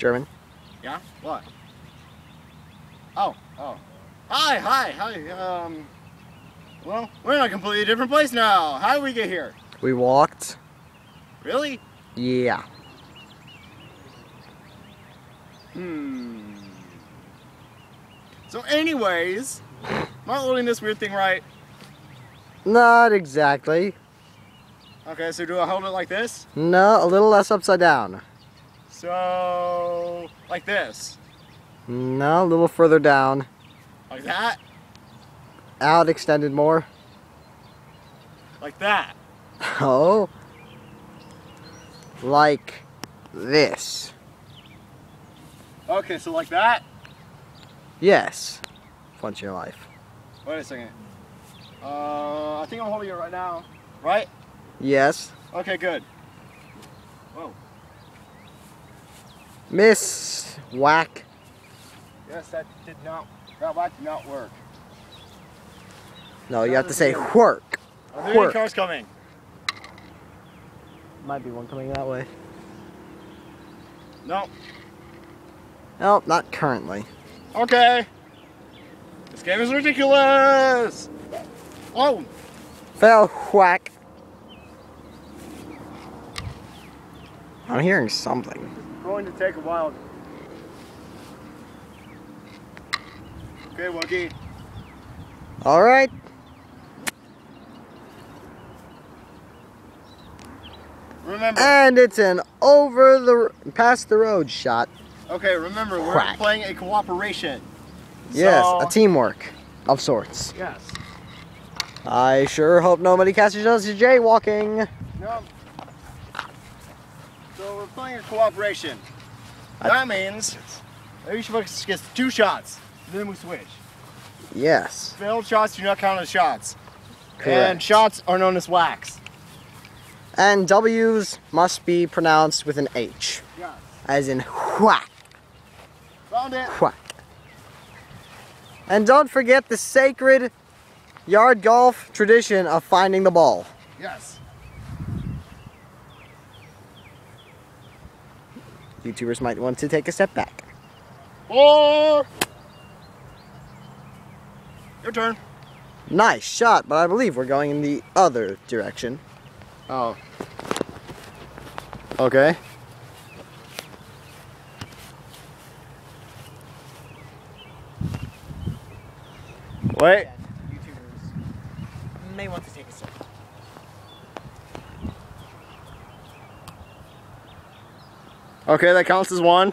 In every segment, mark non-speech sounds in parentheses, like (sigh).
German. Yeah? What? Oh, oh. Hi, hi, hi. Um, well, we're in a completely different place now. How did we get here? We walked. Really? Yeah. Hmm. So anyways, am I holding this weird thing right? Not exactly. Okay, so do I hold it like this? No, a little less upside down. So, like this? No, a little further down. Like that? Out, extended more. Like that? (laughs) Oh. Like this. Okay, so like that? Yes. Once in your life. Wait a second. Uh, I think I'm holding it right now. Right? Yes. Okay, good. Whoa. Miss whack. Yes, that did not, that whack did not work. No, you have to say work. Are there any cars coming? Might be one coming that way. No. No, not currently. Okay. This game is ridiculous. Oh, Fell whack. I'm hearing something. Going to take a while. Okay, Wookie. All right. Remember. And it's an over the past the road shot. Okay, remember, we're playing a cooperation. Yes, So- a teamwork of sorts. Yes. I sure hope nobody catches us jaywalking. No. We're playing a cooperation. That means each of us gets two shots. Then we switch. Yes, Failed shots do not count as shots. Correct. And shots are known as whacks. And W's must be pronounced with an H, Yes. as in whack, Found it. whack. And don't forget the sacred yard golf tradition of finding the ball. Yes. YouTubers might want to take a step back. Four. Your turn. Nice shot, but I believe we're going in the other direction. Oh. Okay. Wait. YouTubers may want to take a step. Okay, that counts as one.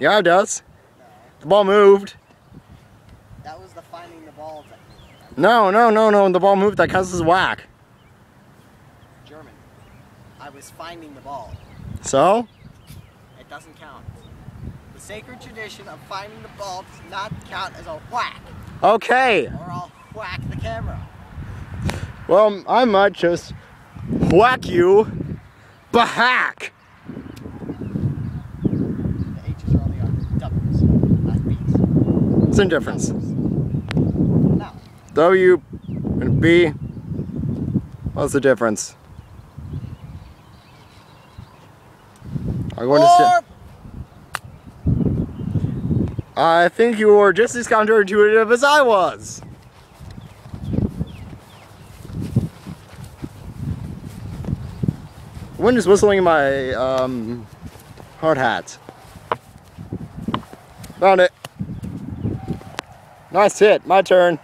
Yeah, it does. The ball moved. That was the finding the ball technique. No, no, no, no. The ball moved. That counts as whack. German. I was finding the ball. So? It doesn't count. The sacred tradition of finding the ball does not count as a whack, Okay. or I'll whack the camera. Well, I might just whack you. Bahack. The H's are only on doubles, not B's. Same difference. Now, W and B. What's the difference? I'm going to or say, I think you were just as counterintuitive as I was. Wind is whistling in my um, hard hat. Found it. Nice hit. My turn.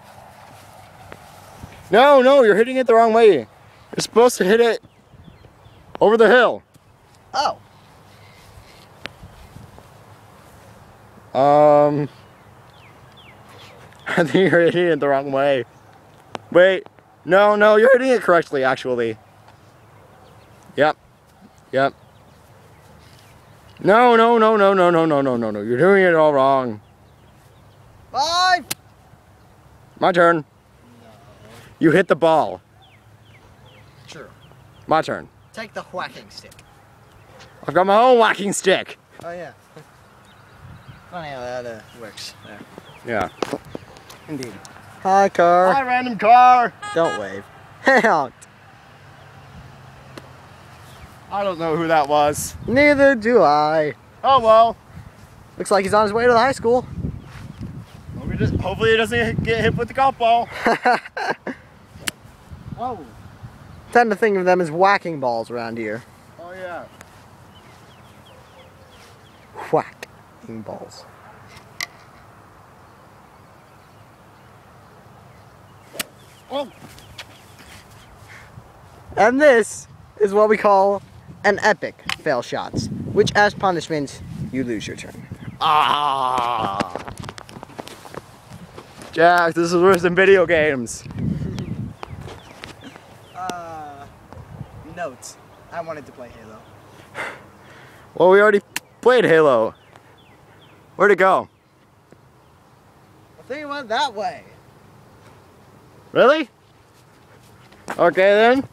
No, no, you're hitting it the wrong way. You're supposed to hit it over the hill. oh, Um, (laughs) I think you're hitting it the wrong way. Wait, no, no, you're hitting it correctly, actually. Yep, yep. No, no, no, no, no, no, no, no, no, no. You're doing it all wrong. My turn. You hit the ball. True. My turn. Take the whacking stick. I've got my own whacking stick. Oh yeah. (laughs) Funny how that uh, works there. Yeah. Indeed. Hi, car. Hi, random car. Don't wave. (laughs) Hey. I don't know who that was. Neither do I. Oh well. Looks like he's on his way to the high school. Hope he just, hopefully it doesn't get hit with the golf ball. (laughs) oh. Tend to think of them as whacking balls around here. Oh yeah. Whacking balls. Oh. And this is what we call an epic fail shots, which as punishment, you lose your turn. Ah. Jack, this is worse than video games. Uh, notes. I wanted to play Halo. Well, we already played Halo. Where'd it go? I think it went that way. Really? Okay then.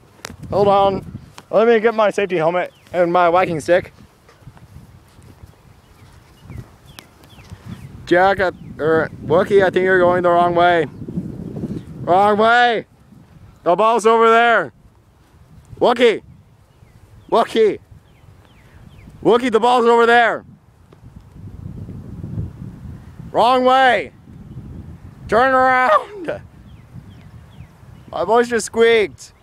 Hold on. Let me get my safety helmet and my Viking stick. Jack, I, er, Wookie, I think you're going the wrong way. Wrong way! The ball's over there. Wookie! Wookie! Wookie, the ball's over there. Wrong way! Turn around! My voice just squeaked.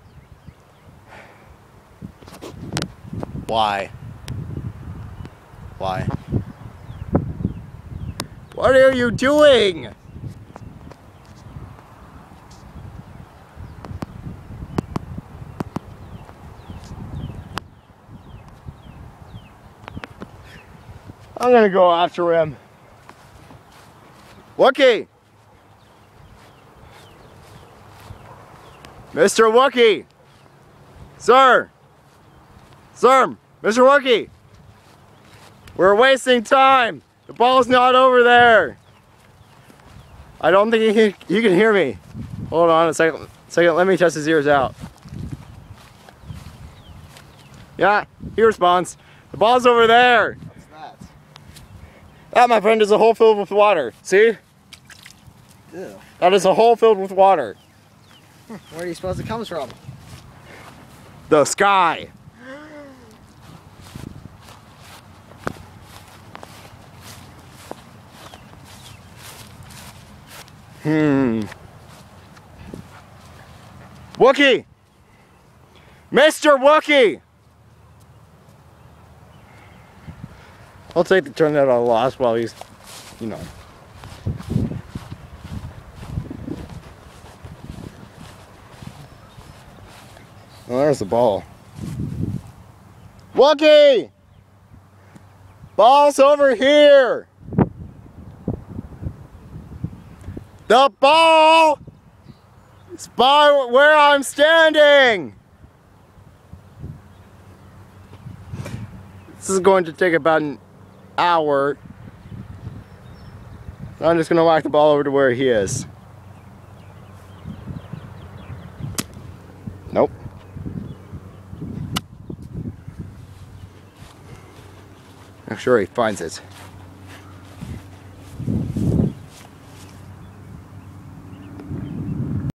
Why? Why? What are you doing? I'm gonna go after him. Wookie! Mr. Wookie! Sir! Sir! Mr. Wookie! We're wasting time! The ball's not over there! I don't think he can, he can hear me. Hold on a second. Second, let me test his ears out. Yeah, he responds. The ball's over there! What's that? That, my friend, is a hole filled with water. See? Ew. That is a hole filled with water. Where do you suppose it comes from? The sky. Hmm. Wookie! Mr. Wookie! I'll take the turn that I lost while he's, you know. Oh, there's the ball. Wookie! Ball's over here! The ball is by where I'm standing! This is going to take about an hour. I'm just gonna whack the ball over to where he is. Nope. I'm sure he finds it.